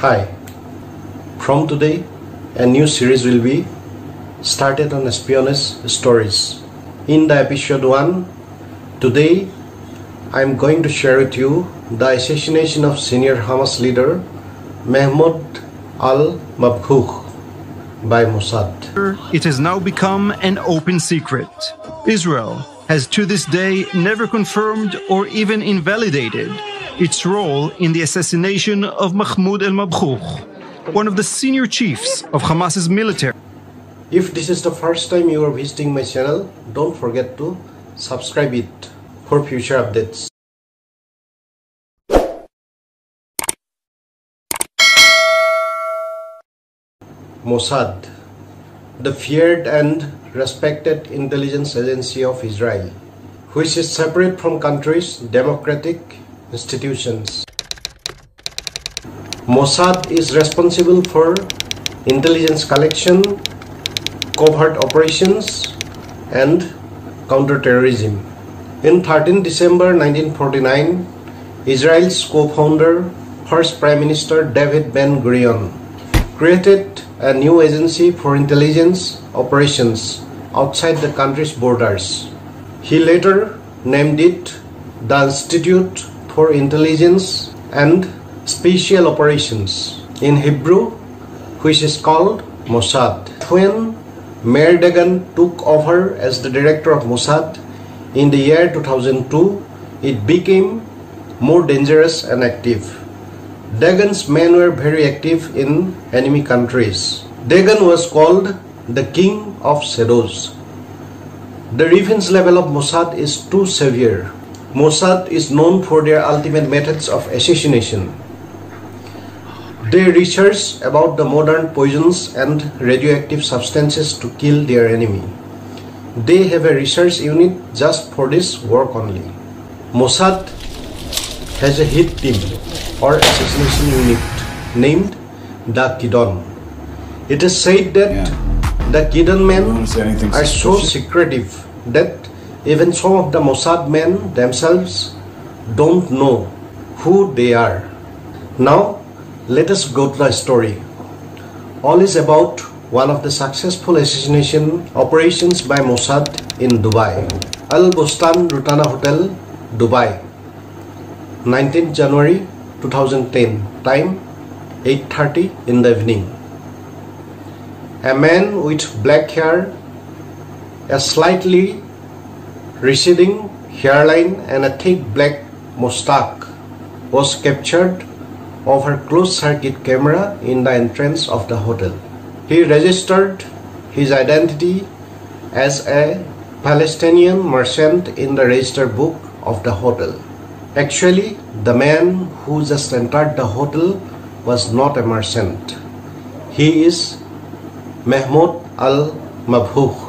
Hi. From today, a new series will be started on espionage stories. In the episode 1, today I am going to share with you the assassination of senior Hamas leader Mahmoud al-Mabhouh by Mossad. It has now become an open secret. Israel has to this day never confirmed or even invalidated its role in the assassination of Mahmoud al-Mabhouh, one of the senior chiefs of Hamas's military. If this is the first time you are visiting my channel, don't forget to subscribe it for future updates. Mossad, the feared and respected intelligence agency of Israel, which is separate from countries' democratic institutions. Mossad is responsible for intelligence collection, covert operations, and counterterrorism. In 13 December 1949, Israel's co-founder, first Prime Minister David Ben-Gurion, created a new agency for intelligence operations outside the country's borders. He later named it the Institute for Intelligence and Special Operations in Hebrew, which is called Mossad. When Meir Dagan took over as the director of Mossad in the year 2002, it became more dangerous and active. Dagan's men were very active in enemy countries. Dagan was called the king of shadows. The revenge level of Mossad is too severe Mossad is known for their ultimate methods of assassination. They research about the modern poisons and radioactive substances to kill their enemy. They have a research unit just for this work only. Mossad has a hit team or assassination unit named the Kidon. It is said that yeah. the Kidon men are so secretive that even some of the Mossad men themselves don't know who they are. Now, let us go to the story. All is about one of the successful assassination operations by Mossad in Dubai. Al Bustan Rutana Hotel, Dubai. 19th January 2010. Time 8.30 in the evening. A man with black hair, a slightly receding hairline and a thick black mustache was captured over closed-circuit camera in the entrance of the hotel. He registered his identity as a Palestinian merchant in the register book of the hotel. Actually, the man who just entered the hotel was not a merchant. He is Mahmoud al-Mabhouh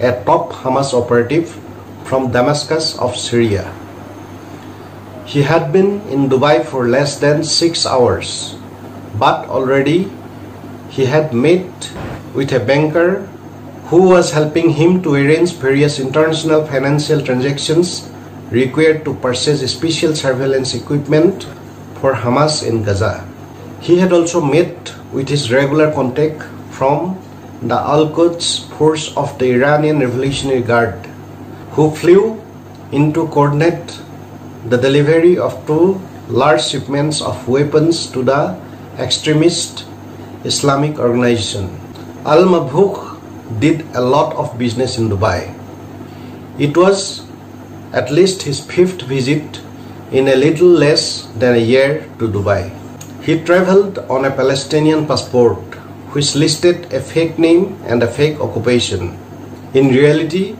a top Hamas operative from Damascus of Syria. He had been in Dubai for less than six hours, but already he had met with a banker who was helping him to arrange various international financial transactions required to purchase special surveillance equipment for Hamas in Gaza. He had also met with his regular contact from the Al-Quds force of the Iranian Revolutionary Guard, who flew in to coordinate the delivery of two large shipments of weapons to the extremist Islamic organization. Al-Mabhouh did a lot of business in Dubai. It was at least his fifth visit in a little less than a year to Dubai. He traveled on a Palestinian passport which listed a fake name and a fake occupation. In reality,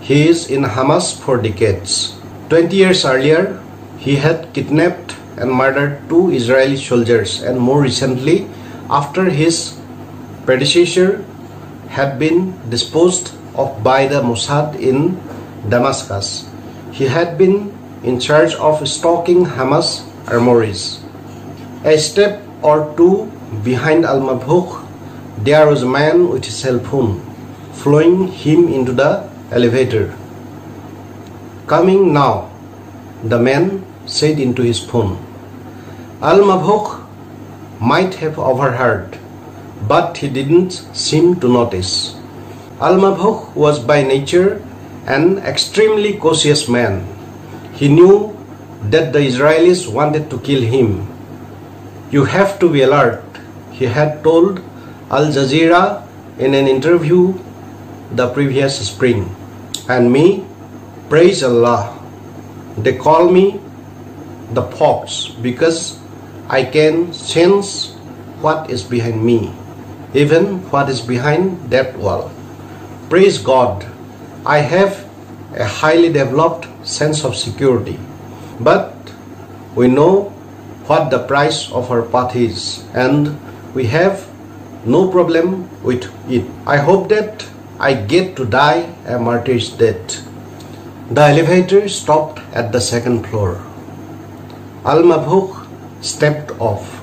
he is in Hamas for decades. 20 years earlier, he had kidnapped and murdered two Israeli soldiers and more recently, after his predecessor had been disposed of by the Mossad in Damascus, he had been in charge of stalking Hamas armories. A step or two Behind Al-Mabhouh, there was a man with a cell phone, following him into the elevator. Coming now, the man said into his phone. Al-Mabhouh might have overheard, but he didn't seem to notice. Al Mabhouh was by nature an extremely cautious man. He knew that the Israelis wanted to kill him. You have to be alert, he had told Al Jazeera in an interview the previous spring. And me, praise Allah, they call me the fox because I can sense what is behind me, even what is behind that wall. Praise God, I have a highly developed sense of security, but we know what the price of our path is and we have no problem with it. I hope that I get to die a martyr's death. The elevator stopped at the second floor. Al Mabhouh stepped off.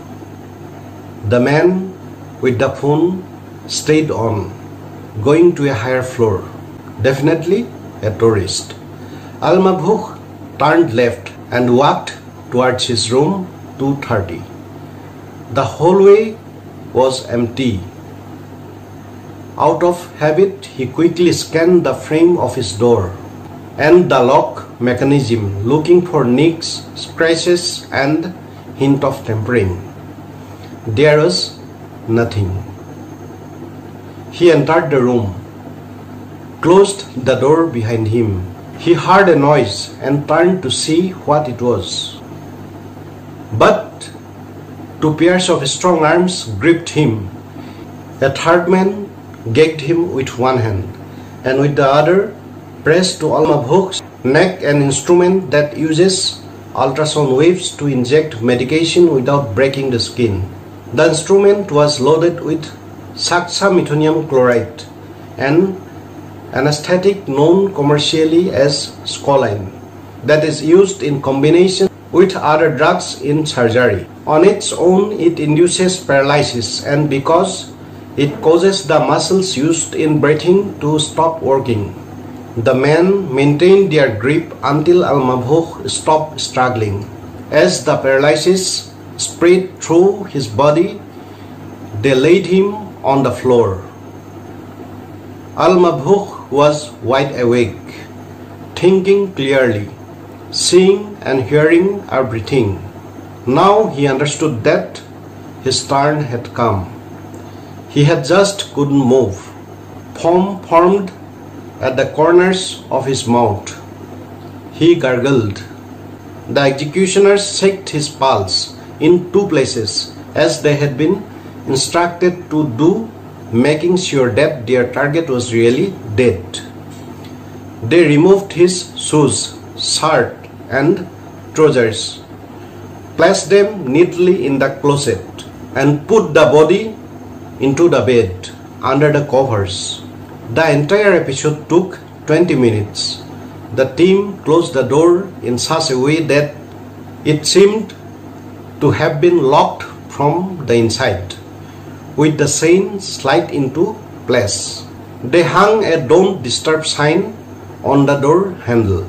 The man with the phone stayed on, going to a higher floor. Definitely a tourist. Al Mabhouh turned left and walked towards his room 230. The hallway was empty. Out of habit, he quickly scanned the frame of his door and the lock mechanism, looking for nicks, scratches, and hint of tampering. There was nothing. He entered the room, closed the door behind him. He heard a noise and turned to see what it was. But Two pairs of strong arms gripped him. A third man gagged him with one hand, and with the other pressed to Al Mabhouh's neck an instrument that uses ultrasound waves to inject medication without breaking the skin. The instrument was loaded with succinylmethyl chloride, an anesthetic known commercially as scoline, that is used in combination with other drugs in surgery. On its own, it induces paralysis, and because it causes the muscles used in breathing to stop working. The men maintained their grip until Al Mabhouh stopped struggling. As the paralysis spread through his body, they laid him on the floor. Al Mabhouh was wide awake, thinking clearly, seeing and hearing everything. Now he understood that his turn had come. He had just couldn't move. Foam formed at the corners of his mouth. He gargled. The executioners checked his pulse in two places as they had been instructed to do, making sure that their target was really dead. They removed his shoes, shirt, and trousers place them neatly in the closet and put the body into the bed under the covers. The entire episode took 20 minutes. The team closed the door in such a way that it seemed to have been locked from the inside, with the chain slid into place. They hung a don't disturb sign on the door handle,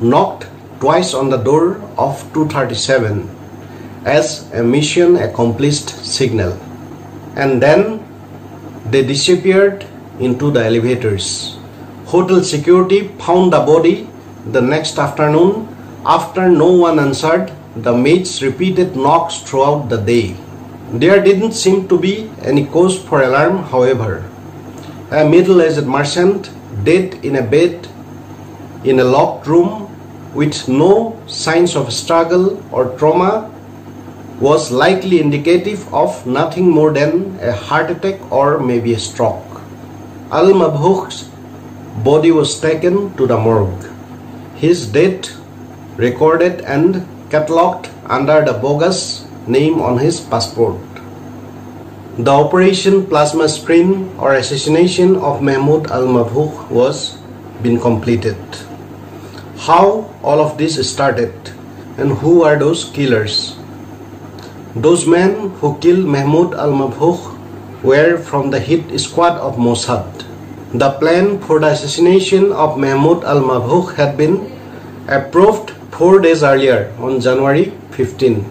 knocked twice on the door of 237 as a mission accomplished signal and then they disappeared into the elevators. Hotel security found the body the next afternoon after no one answered the maid's repeated knocks throughout the day. There didn't seem to be any cause for alarm, however. A middle aged merchant dead in a bed in a locked room with no signs of struggle or trauma was likely indicative of nothing more than a heart attack or maybe a stroke. Al Mabhouh's body was taken to the morgue. His death recorded and catalogued under the bogus name on his passport. The Operation Plasma Screen or assassination of Mahmoud al Mabhouh was been completed how all of this started and who are those killers. Those men who killed Mahmoud al-Mabhouh were from the hit squad of Mossad. The plan for the assassination of Mahmoud al-Mabhouh had been approved four days earlier on January 15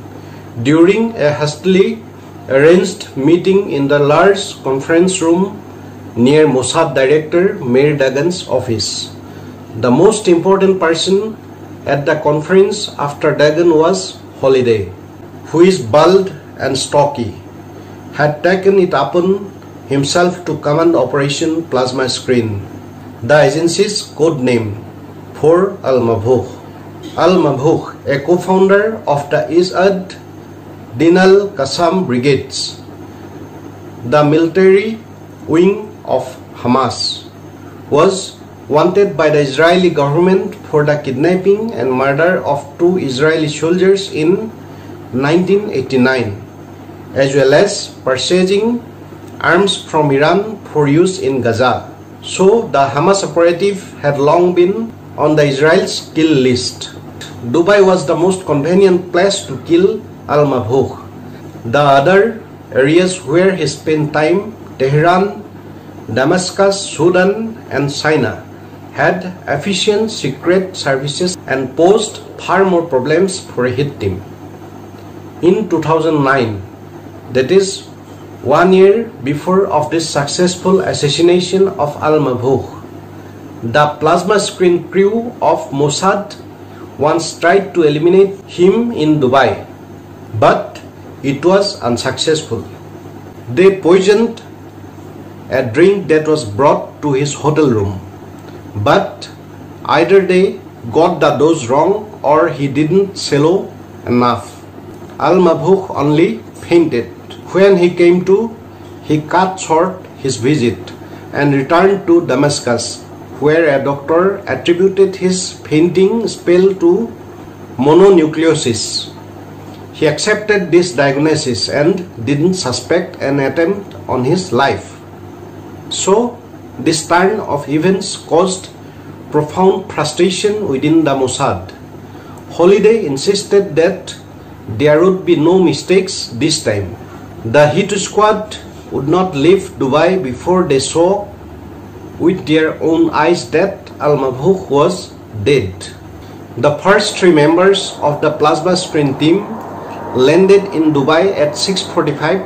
during a hastily arranged meeting in the large conference room near Mossad director Meir Dagan's office. The most important person at the conference after Dagan was Holiday, who is bald and stocky, had taken it upon himself to command Operation Plasma Screen, the agency's code name for Al Mabhouh. Al Mabhouh, a co-founder of the Izz ad-Din Al Qassam Brigades, the military wing of Hamas, was wanted by the Israeli government for the kidnapping and murder of two Israeli soldiers in 1989, as well as purchasing arms from Iran for use in Gaza. So the Hamas operative had long been on the Israel's kill list. Dubai was the most convenient place to kill al-Mabhouh. The other areas where he spent time, Tehran, Damascus, Sudan and China, had efficient secret services and posed far more problems for a hit team. In 2009, that is one year before of this successful assassination of al-Mabhouh, the plasma screen crew of Mossad once tried to eliminate him in Dubai, but it was unsuccessful. They poisoned a drink that was brought to his hotel room, but either they got the dose wrong or he didn't swallow enough. Al-Mabhouh only fainted. When he came to, he cut short his visit and returned to Damascus where a doctor attributed his fainting spell to mononucleosis. He accepted this diagnosis and didn't suspect an attempt on his life. So, this turn of events caused profound frustration within the Mossad. Holiday insisted that there would be no mistakes this time. The hit squad would not leave Dubai before they saw with their own eyes that Al-Mabhouh was dead. The first three members of the plasma screen team landed in Dubai at 6.45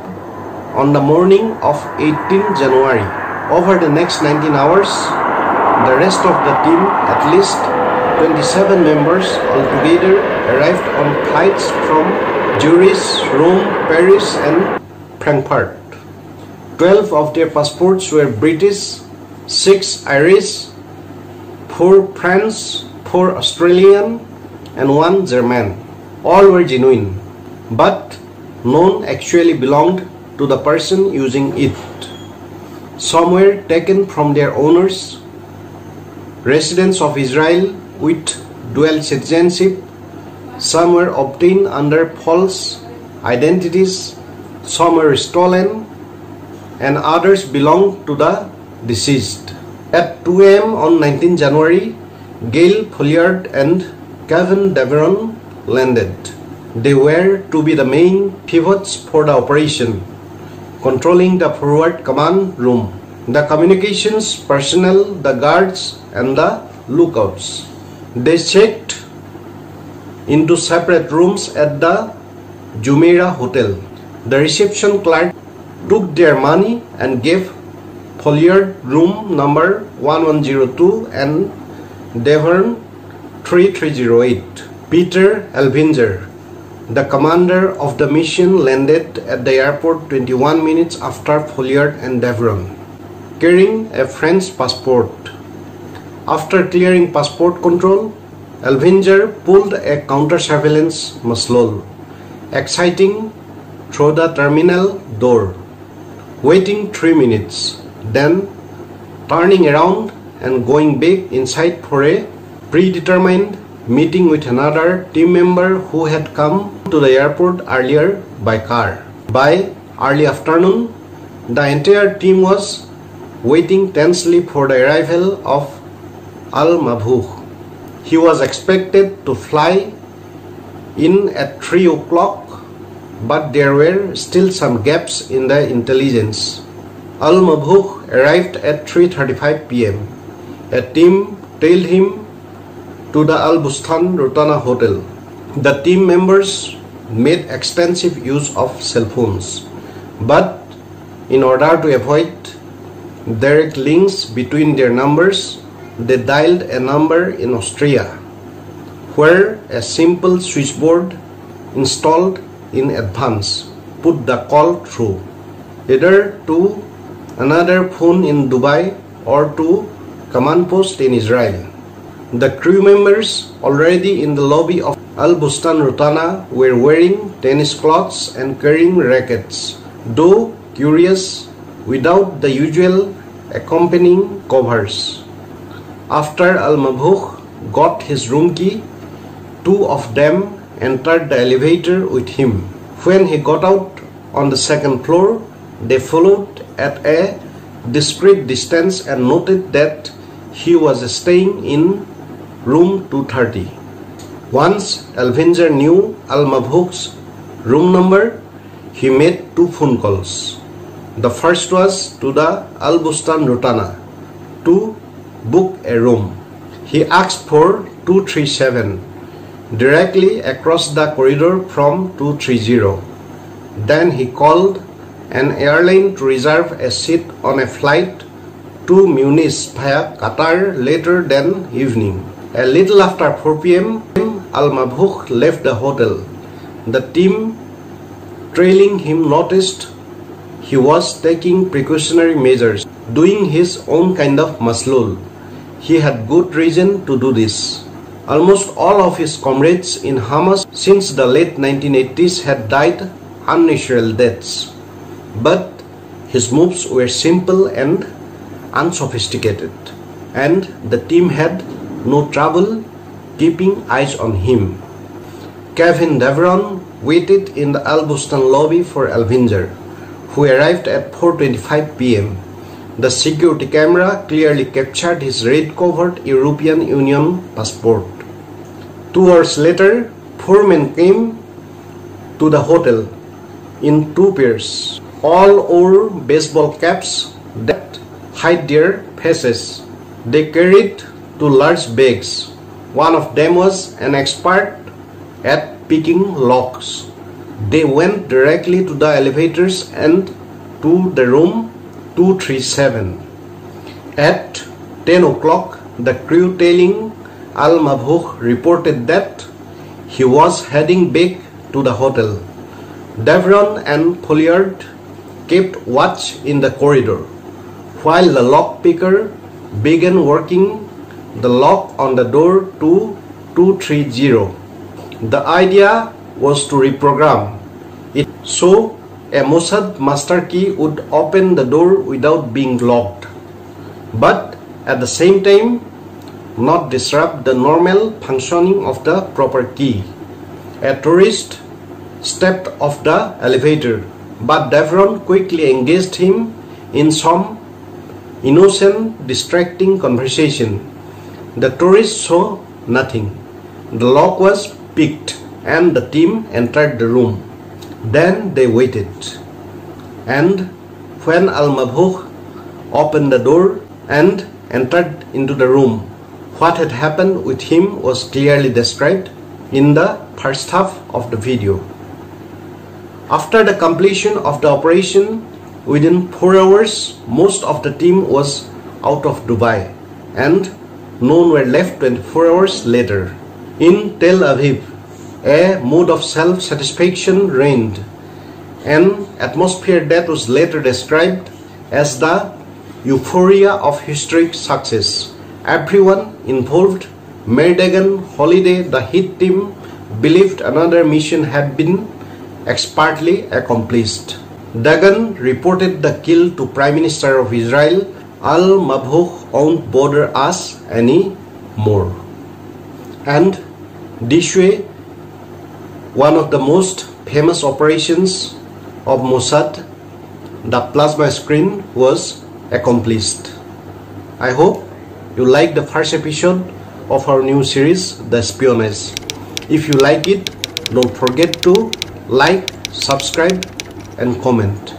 on the morning of 18 January. Over the next 19 hours, the rest of the team, at least 27 members altogether, arrived on flights from Zurich, Rome, Paris and Frankfurt. 12 of their passports were British 6 Irish, 4 French, 4 Australian, and 1 German. All were genuine, but none actually belonged to the person using it. Some were taken from their owners, residents of Israel with dual citizenship, some were obtained under false identities, some were stolen, and others belonged to the deceased. At 2 am on 19 January, Gail Folliard and Kevin Daveron landed. They were to be the main pivots for the operation, controlling the forward command room, the communications personnel, the guards, and the lookouts. They checked into separate rooms at the Jumeirah Hotel. The reception clerk took their money and gave Folliard room number 1102 and Devon 3308. Peter Elvinger, the commander of the mission, landed at the airport 21 minutes after Folliard and Devron, carrying a French passport. After clearing passport control, Elvinger pulled a counter-surveillance maslul, exciting through the terminal door, waiting three minutes then turning around and going back inside for a predetermined meeting with another team member who had come to the airport earlier by car. By early afternoon, the entire team was waiting tensely for the arrival of Al Mabhouh. He was expected to fly in at 3 o'clock, but there were still some gaps in the intelligence. Al Mabhouh arrived at 3.35 pm. A team tailed him to the Al Bustan Rotana hotel. The team members made extensive use of cell phones. But in order to avoid direct links between their numbers, they dialed a number in Austria, where a simple switchboard installed in advance put the call through, either to another phone in Dubai or to command post in Israel. The crew members already in the lobby of Al Bustan Rotana were wearing tennis cloths and carrying rackets, though curious without the usual accompanying covers. After Al Mabhouh got his room key, two of them entered the elevator with him. When he got out on the second floor, they followed at a discreet distance and noted that he was staying in room 230. Once Alvinger knew Al Mabhouh's room number, he made two phone calls. The first was to the Al Bustan Rutana to book a room. He asked for 237 directly across the corridor from 230. Then he called an airline to reserve a seat on a flight to Munich via Qatar later that evening. A little after 4 pm, Al Mabhouh left the hotel. The team trailing him noticed he was taking precautionary measures, doing his own kind of maslul. He had good reason to do this. Almost all of his comrades in Hamas since the late 1980s had died unnatural deaths. But his moves were simple and unsophisticated, and the team had no trouble keeping eyes on him. Kevin Devron waited in the Al Bustan lobby for Elvinger, who arrived at 4.25 pm. The security camera clearly captured his red-covered European Union passport. Two hours later, four men came to the hotel in two pairs. All wore baseball caps that hide their faces. They carried two large bags. One of them was an expert at picking locks. They went directly to the elevators and to the room 237. At 10 o'clock, the crew tailing Al Mabhouh reported that he was heading back to the hotel. Devron and Folliard kept watch in the corridor while the lockpicker began working the lock on the door to 230. The idea was to reprogram it so a Mossad master key would open the door without being locked, but at the same time not disrupt the normal functioning of the proper key. A tourist stepped off the elevator, but Devron quickly engaged him in some innocent, distracting conversation the tourists saw nothing. The lock was picked and the team entered the room. Then they waited. And when Al Mabhouh opened the door and entered into the room, what had happened with him was clearly described in the first half of the video. After the completion of the operation, within 4 hours, most of the team was out of Dubai and none were left 24 hours later. In Tel Aviv, a mood of self-satisfaction reigned, an atmosphere that was later described as the euphoria of historic success. Everyone involved, Meir Dagan, Holiday, the hit team, believed another mission had been expertly accomplished. Dagan reported the kill to Prime Minister of Israel Al Mabhouh won't bother us any more. And this way, one of the most famous operations of Mossad, the plasma screen, was accomplished. I hope you like the first episode of our new series, The Espionage. If you like it, don't forget to like, subscribe, and comment.